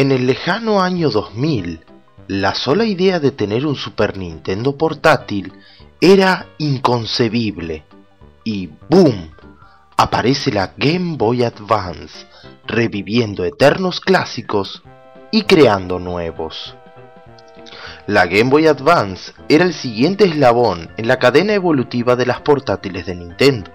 En el lejano año 2000, la sola idea de tener un Super Nintendo portátil era inconcebible. Y ¡boom! Aparece la Game Boy Advance, reviviendo eternos clásicos y creando nuevos. La Game Boy Advance era el siguiente eslabón en la cadena evolutiva de las portátiles de Nintendo.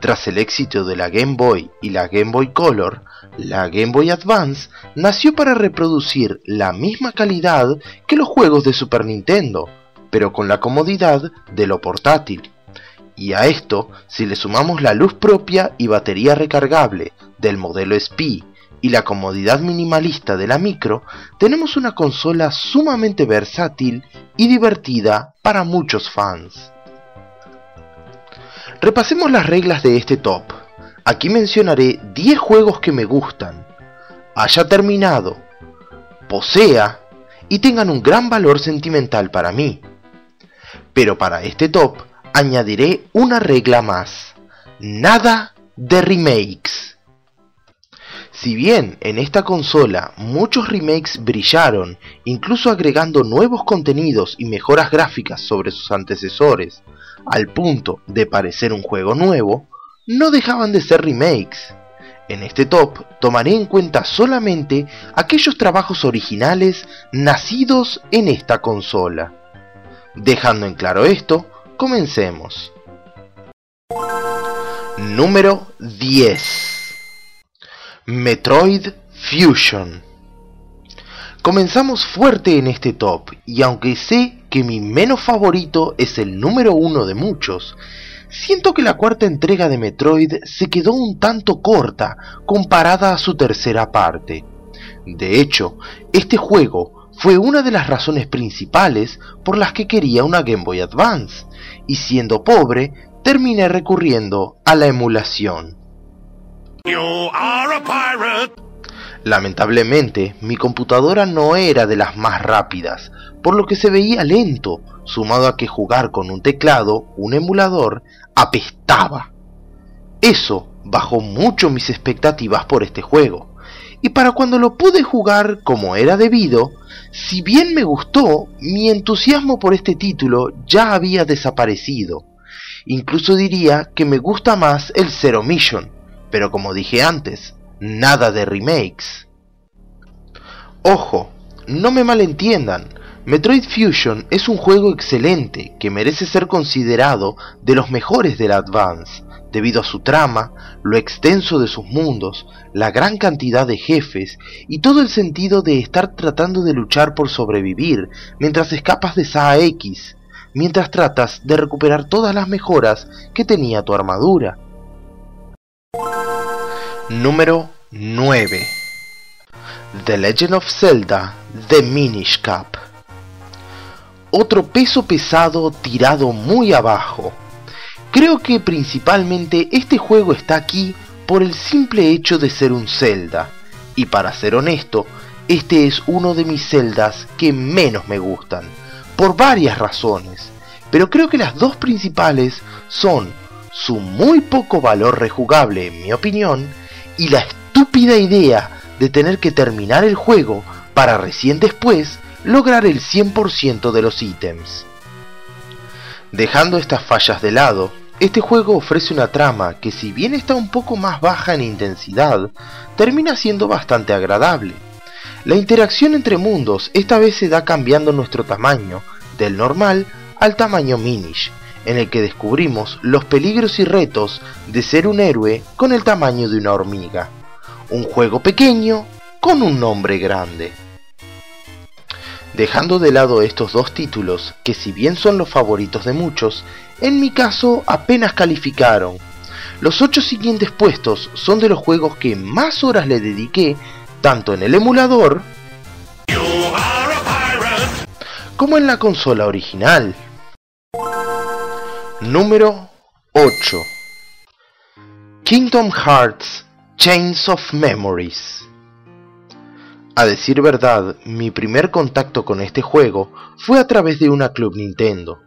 Tras el éxito de la Game Boy y la Game Boy Color, la Game Boy Advance nació para reproducir la misma calidad que los juegos de Super Nintendo, pero con la comodidad de lo portátil. Y a esto, si le sumamos la luz propia y batería recargable del modelo SPI y la comodidad minimalista de la micro, tenemos una consola sumamente versátil y divertida para muchos fans. Repasemos las reglas de este top. Aquí mencionaré 10 juegos que me gustan, haya terminado, posea y tengan un gran valor sentimental para mí. Pero para este top añadiré una regla más. Nada de remakes. Si bien en esta consola muchos remakes brillaron, incluso agregando nuevos contenidos y mejoras gráficas sobre sus antecesores, al punto de parecer un juego nuevo, no dejaban de ser remakes. En este top tomaré en cuenta solamente aquellos trabajos originales nacidos en esta consola. Dejando en claro esto, comencemos. Número 10 Metroid Fusion Comenzamos fuerte en este top y aunque sé que mi menos favorito es el número uno de muchos, siento que la cuarta entrega de Metroid se quedó un tanto corta comparada a su tercera parte. De hecho, este juego fue una de las razones principales por las que quería una Game Boy Advance, y siendo pobre, terminé recurriendo a la emulación. Lamentablemente, mi computadora no era de las más rápidas, por lo que se veía lento, sumado a que jugar con un teclado, un emulador, apestaba. Eso bajó mucho mis expectativas por este juego, y para cuando lo pude jugar como era debido, si bien me gustó, mi entusiasmo por este título ya había desaparecido. Incluso diría que me gusta más el Zero Mission, pero como dije antes, nada de remakes. Ojo, no me malentiendan, Metroid Fusion es un juego excelente que merece ser considerado de los mejores del Advance, debido a su trama, lo extenso de sus mundos, la gran cantidad de jefes y todo el sentido de estar tratando de luchar por sobrevivir mientras escapas de Saa X, mientras tratas de recuperar todas las mejoras que tenía tu armadura. Número 9 The Legend of Zelda The Minish Cap Otro peso pesado tirado muy abajo. Creo que principalmente este juego está aquí por el simple hecho de ser un Zelda. Y para ser honesto, este es uno de mis Zeldas que menos me gustan, por varias razones. Pero creo que las dos principales son su muy poco valor rejugable en mi opinión y la estúpida idea de tener que terminar el juego para recién después lograr el 100% de los ítems. Dejando estas fallas de lado, este juego ofrece una trama que si bien está un poco más baja en intensidad, termina siendo bastante agradable. La interacción entre mundos esta vez se da cambiando nuestro tamaño, del normal al tamaño Minish, en el que descubrimos los peligros y retos de ser un héroe con el tamaño de una hormiga. Un juego pequeño con un nombre grande. Dejando de lado estos dos títulos, que si bien son los favoritos de muchos, en mi caso apenas calificaron. Los ocho siguientes puestos son de los juegos que más horas le dediqué, tanto en el emulador como en la consola original. Número 8 Kingdom Hearts Chains of Memories A decir verdad, mi primer contacto con este juego fue a través de una Club Nintendo,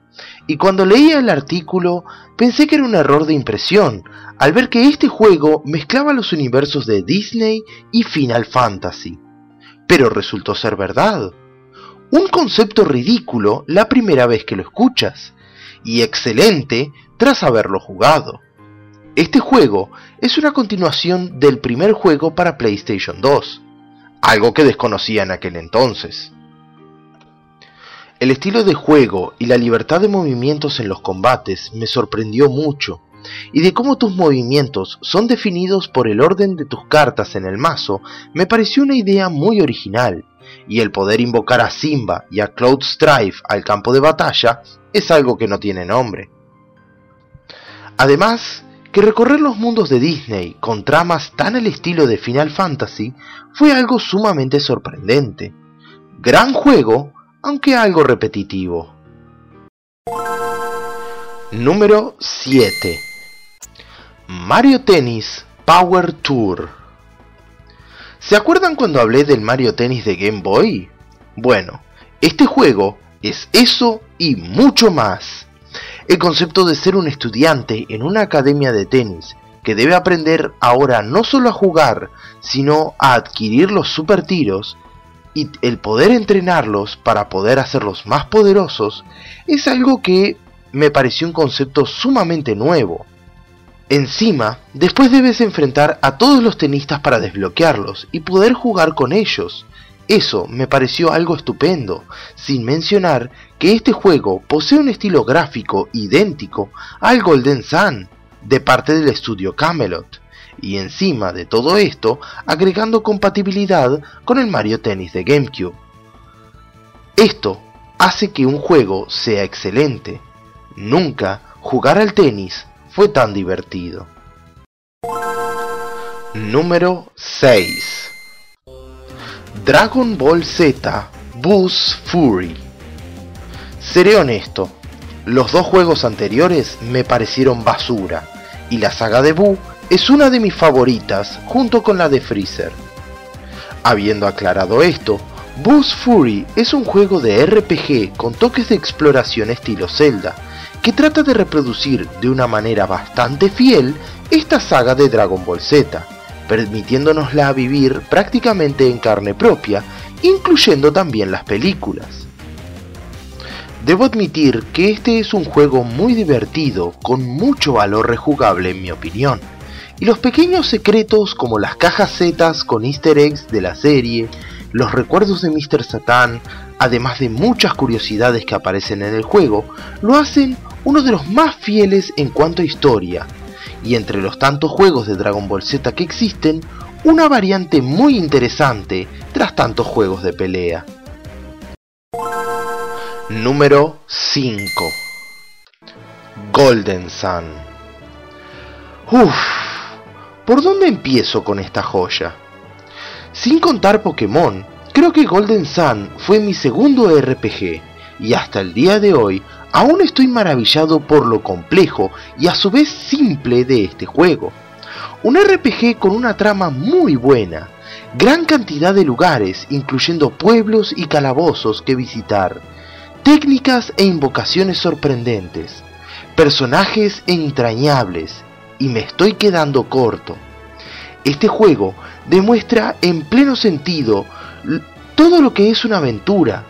y cuando leía el artículo pensé que era un error de impresión al ver que este juego mezclaba los universos de Disney y Final Fantasy. pero resultó ser verdad. Un concepto ridículo la primera vez que lo escuchas, y excelente tras haberlo jugado. Este juego es una continuación del primer juego para PlayStation 2, algo que desconocía en aquel entonces. El estilo de juego y la libertad de movimientos en los combates me sorprendió mucho, y de cómo tus movimientos son definidos por el orden de tus cartas en el mazo me pareció una idea muy original, y el poder invocar a Simba y a Cloud Strife al campo de batalla es algo que no tiene nombre. Además, que recorrer los mundos de Disney con tramas tan al estilo de Final Fantasy fue algo sumamente sorprendente. Gran juego, aunque algo repetitivo. Número 7 Mario Tennis Power Tour ¿Se acuerdan cuando hablé del Mario Tennis de Game Boy? Bueno, este juego es eso y mucho más. El concepto de ser un estudiante en una academia de tenis que debe aprender ahora no solo a jugar, sino a adquirir los super tiros y el poder entrenarlos para poder hacerlos más poderosos, es algo que me pareció un concepto sumamente nuevo. Encima, después debes enfrentar a todos los tenistas para desbloquearlos y poder jugar con ellos. Eso me pareció algo estupendo, sin mencionar que este juego posee un estilo gráfico idéntico al Golden Sun, de parte del estudio Camelot, y encima de todo esto agregando compatibilidad con el Mario Tennis de GameCube. Esto hace que un juego sea excelente. Nunca jugar al tenis fue tan divertido. Número 6 Dragon Ball Z Boost Fury Seré honesto, los dos juegos anteriores me parecieron basura, y la saga de Buu es una de mis favoritas junto con la de Freezer. Habiendo aclarado esto, Boost Fury es un juego de RPG con toques de exploración estilo Zelda, que trata de reproducir de una manera bastante fiel esta saga de Dragon Ball Z, permitiéndonosla vivir prácticamente en carne propia, incluyendo también las películas. Debo admitir que este es un juego muy divertido, con mucho valor rejugable en mi opinión, y los pequeños secretos como las cajas Z con easter eggs de la serie, los recuerdos de Mr. Satan, además de muchas curiosidades que aparecen en el juego, lo hacen uno de los más fieles en cuanto a historia, y entre los tantos juegos de Dragon Ball Z que existen, una variante muy interesante tras tantos juegos de pelea. Número 5 Golden Sun Uff, ¿por dónde empiezo con esta joya? Sin contar Pokémon, creo que Golden Sun fue mi segundo RPG, y hasta el día de hoy Aún estoy maravillado por lo complejo y a su vez simple de este juego. Un RPG con una trama muy buena, gran cantidad de lugares, incluyendo pueblos y calabozos que visitar, técnicas e invocaciones sorprendentes, personajes entrañables, y me estoy quedando corto. Este juego demuestra en pleno sentido todo lo que es una aventura,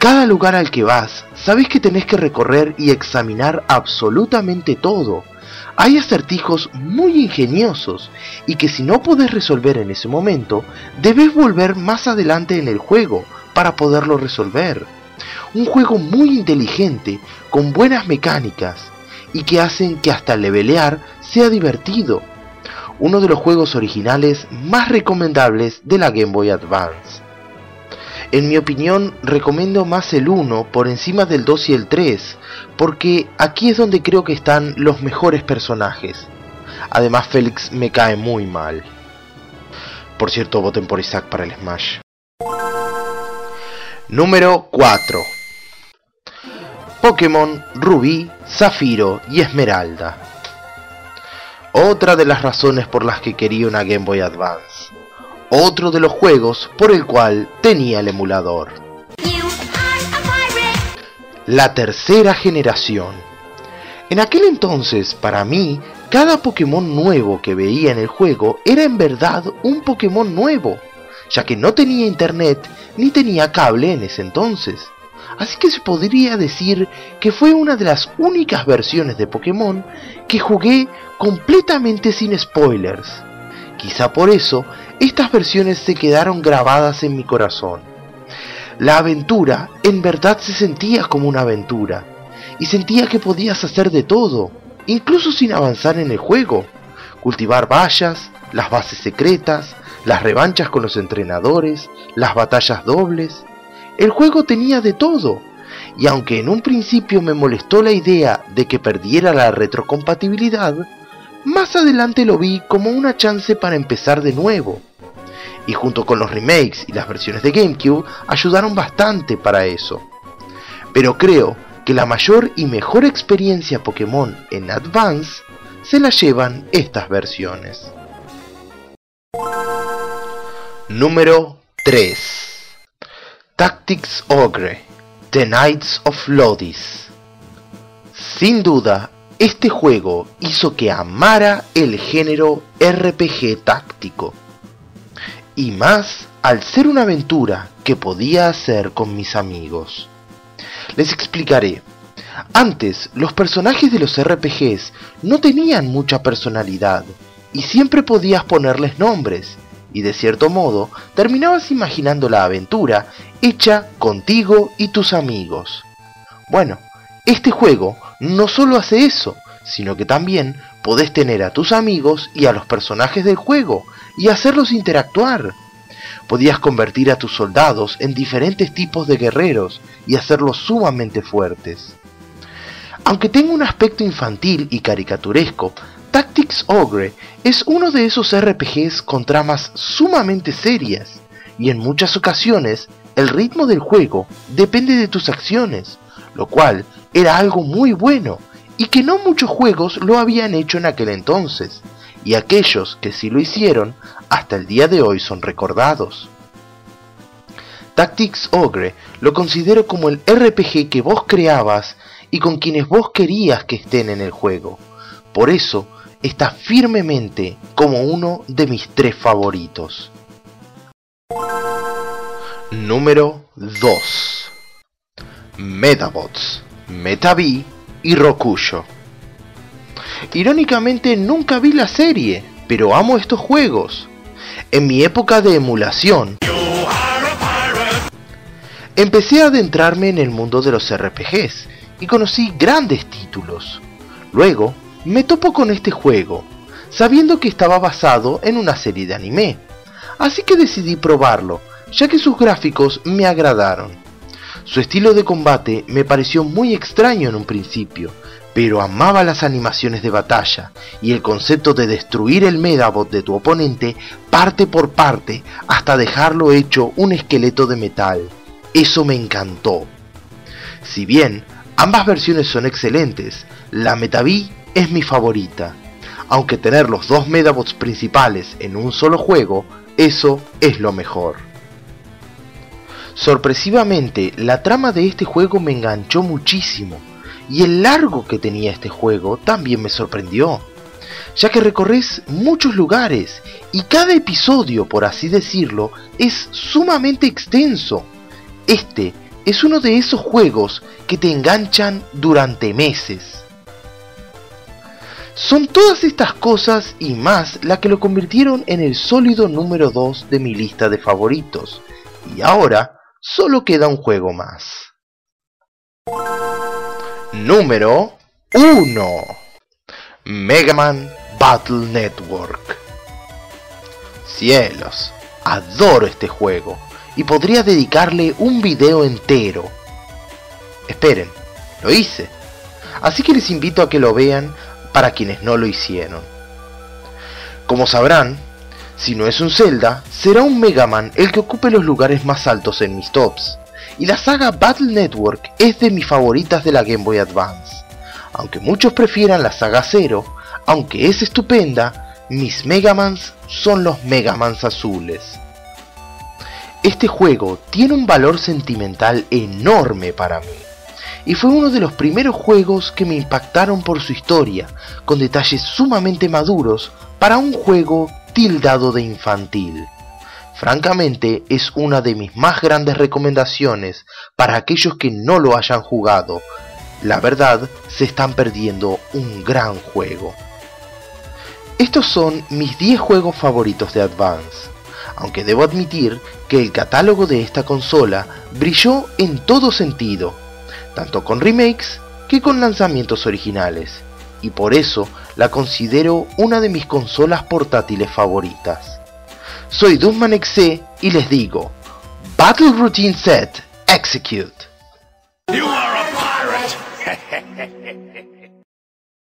cada lugar al que vas, sabes que tenés que recorrer y examinar absolutamente todo. Hay acertijos muy ingeniosos y que si no podés resolver en ese momento, debes volver más adelante en el juego para poderlo resolver. Un juego muy inteligente, con buenas mecánicas y que hacen que hasta levelear sea divertido. Uno de los juegos originales más recomendables de la Game Boy Advance. En mi opinión, recomiendo más el 1 por encima del 2 y el 3, porque aquí es donde creo que están los mejores personajes. Además, Félix me cae muy mal. Por cierto, voten por Isaac para el Smash. Número 4 Pokémon Rubí, Zafiro y Esmeralda. Otra de las razones por las que quería una Game Boy Advance otro de los juegos por el cual tenía el emulador. La tercera generación. En aquel entonces, para mí, cada Pokémon nuevo que veía en el juego era en verdad un Pokémon nuevo, ya que no tenía internet ni tenía cable en ese entonces. Así que se podría decir que fue una de las únicas versiones de Pokémon que jugué completamente sin spoilers. Quizá por eso estas versiones se quedaron grabadas en mi corazón. La aventura en verdad se sentía como una aventura, y sentía que podías hacer de todo, incluso sin avanzar en el juego. Cultivar vallas, las bases secretas, las revanchas con los entrenadores, las batallas dobles. El juego tenía de todo, y aunque en un principio me molestó la idea de que perdiera la retrocompatibilidad, más adelante lo vi como una chance para empezar de nuevo. Y junto con los remakes y las versiones de GameCube ayudaron bastante para eso. Pero creo que la mayor y mejor experiencia Pokémon en Advance se la llevan estas versiones. Número 3 Tactics Ogre The Knights of Lodis Sin duda, este juego hizo que amara el género RPG táctico. Y más al ser una aventura que podía hacer con mis amigos. Les explicaré. Antes, los personajes de los RPGs no tenían mucha personalidad y siempre podías ponerles nombres, y de cierto modo terminabas imaginando la aventura hecha contigo y tus amigos. Bueno, este juego no solo hace eso, sino que también podés tener a tus amigos y a los personajes del juego y hacerlos interactuar. Podías convertir a tus soldados en diferentes tipos de guerreros y hacerlos sumamente fuertes. Aunque tenga un aspecto infantil y caricaturesco, Tactics Ogre es uno de esos RPGs con tramas sumamente serias, y en muchas ocasiones el ritmo del juego depende de tus acciones, lo cual era algo muy bueno, y que no muchos juegos lo habían hecho en aquel entonces, y aquellos que sí lo hicieron hasta el día de hoy son recordados. Tactics Ogre lo considero como el RPG que vos creabas y con quienes vos querías que estén en el juego. Por eso está firmemente como uno de mis tres favoritos. Número 2 Metabots, Metavi y Rokusho. Irónicamente nunca vi la serie, pero amo estos juegos. En mi época de emulación, empecé a adentrarme en el mundo de los RPGs y conocí grandes títulos. Luego, me topo con este juego, sabiendo que estaba basado en una serie de anime. Así que decidí probarlo, ya que sus gráficos me agradaron. Su estilo de combate me pareció muy extraño en un principio, pero amaba las animaciones de batalla y el concepto de destruir el Medabot de tu oponente parte por parte hasta dejarlo hecho un esqueleto de metal. Eso me encantó. Si bien ambas versiones son excelentes, la Metaví es mi favorita. Aunque tener los dos Medabots principales en un solo juego, eso es lo mejor. Sorpresivamente, la trama de este juego me enganchó muchísimo, y el largo que tenía este juego también me sorprendió, ya que recorres muchos lugares y cada episodio, por así decirlo, es sumamente extenso. Este es uno de esos juegos que te enganchan durante meses. Son todas estas cosas y más la que lo convirtieron en el sólido número 2 de mi lista de favoritos. Y ahora solo queda un juego más. Número 1 Mega Man Battle Network Cielos, adoro este juego y podría dedicarle un video entero. Esperen, lo hice. Así que les invito a que lo vean para quienes no lo hicieron. Como sabrán, si no es un Zelda, será un Mega Man el que ocupe los lugares más altos en mis tops. Y la saga Battle Network es de mis favoritas de la Game Boy Advance. Aunque muchos prefieran la saga Zero, aunque es estupenda, mis Megamans son los Megamans azules. Este juego tiene un valor sentimental enorme para mí, y fue uno de los primeros juegos que me impactaron por su historia, con detalles sumamente maduros para un juego tildado de infantil. Francamente es una de mis más grandes recomendaciones para aquellos que no lo hayan jugado. La verdad, se están perdiendo un gran juego. Estos son mis 10 juegos favoritos de Advance, aunque debo admitir que el catálogo de esta consola brilló en todo sentido, tanto con remakes que con lanzamientos originales, y por eso la considero una de mis consolas portátiles favoritas. Soy Dusman y les digo, Battle Routine Set, Execute.